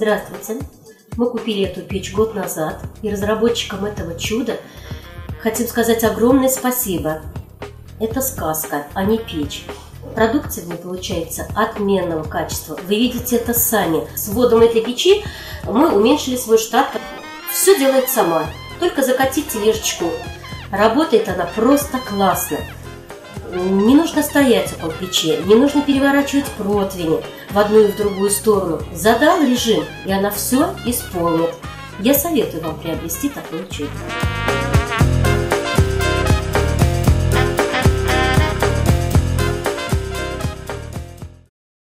Здравствуйте. Мы купили эту печь год назад, и разработчикам этого чуда хотим сказать огромное спасибо. Это сказка, а не печь. Продукция в ней получается отменного качества. Вы видите это сами. С вводом этой печи мы уменьшили свой штат. Все делает сама. Только закатить тележечку. Работает она просто классно. Не нужно стоять около печи, не нужно переворачивать противни в одну и в другую сторону. Задал режим, и она все исполнит. Я советую вам приобрести такой чудо.